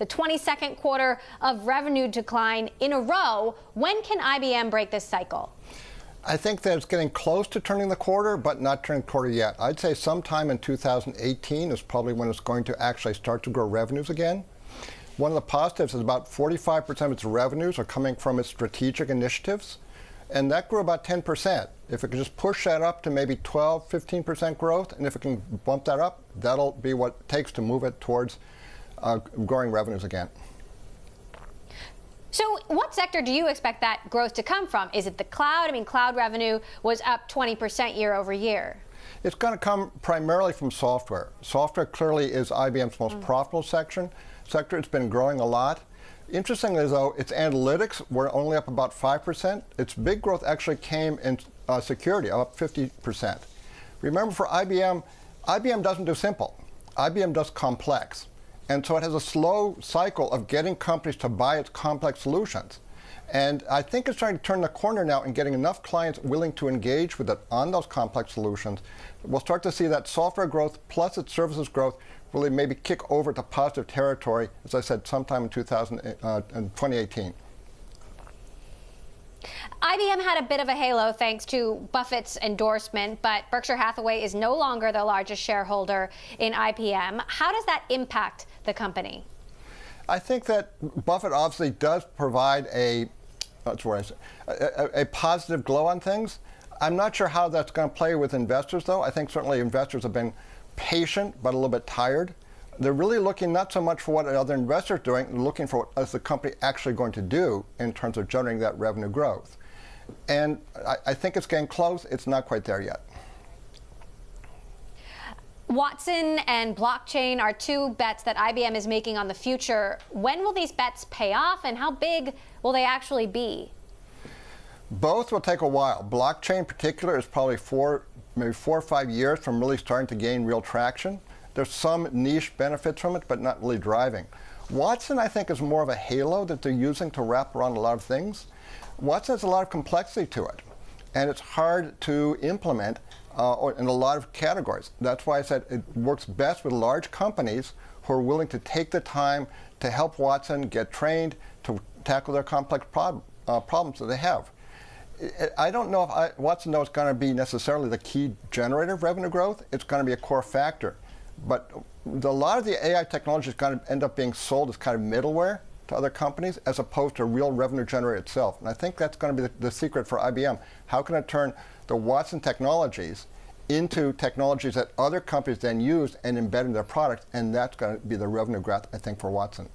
the 22nd quarter of revenue decline in a row. When can IBM break this cycle? I think that it's getting close to turning the quarter, but not turning quarter yet. I'd say sometime in 2018 is probably when it's going to actually start to grow revenues again. One of the positives is about 45% of its revenues are coming from its strategic initiatives, and that grew about 10%. If it can just push that up to maybe 12, 15% growth, and if it can bump that up, that'll be what it takes to move it towards uh, growing revenues again. So what sector do you expect that growth to come from? Is it the cloud? I mean, cloud revenue was up 20% year over year. It's going to come primarily from software. Software clearly is IBM's most mm. profitable section. Sector. It's been growing a lot. Interestingly, though, its analytics were only up about 5%. Its big growth actually came in uh, security, up 50%. Remember, for IBM, IBM doesn't do simple. IBM does complex. And so it has a slow cycle of getting companies to buy its complex solutions. And I think it's trying to turn the corner now in getting enough clients willing to engage with it on those complex solutions. We'll start to see that software growth plus its services growth really maybe kick over to positive territory, as I said, sometime in 2000, uh, in 2018. IBM had a bit of a halo thanks to Buffett's endorsement, but Berkshire Hathaway is no longer the largest shareholder in IBM. How does that impact the company? I think that Buffett obviously does provide a, that's what I say, a, a, positive glow on things. I'm not sure how that's going to play with investors, though. I think certainly investors have been patient but a little bit tired. They're really looking not so much for what other investors are doing, looking for what is the company actually going to do in terms of generating that revenue growth. And I, I think it's getting close. It's not quite there yet. Watson and blockchain are two bets that IBM is making on the future. When will these bets pay off and how big will they actually be? Both will take a while. Blockchain in particular is probably four, maybe four or five years from really starting to gain real traction. There's some niche benefits from it, but not really driving. Watson, I think, is more of a halo that they're using to wrap around a lot of things. Watson has a lot of complexity to it, and it's hard to implement uh, in a lot of categories. That's why I said it works best with large companies who are willing to take the time to help Watson get trained to tackle their complex prob uh, problems that they have. I don't know if I, Watson knows it's going to be necessarily the key generator of revenue growth. It's going to be a core factor. But a lot of the AI technology is going to end up being sold as kind of middleware to other companies as opposed to real revenue generator itself. And I think that's going to be the, the secret for IBM. How can it turn the Watson technologies into technologies that other companies then use and embed in their products? And that's going to be the revenue growth, I think, for Watson.